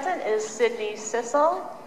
Present is Sydney Sissel.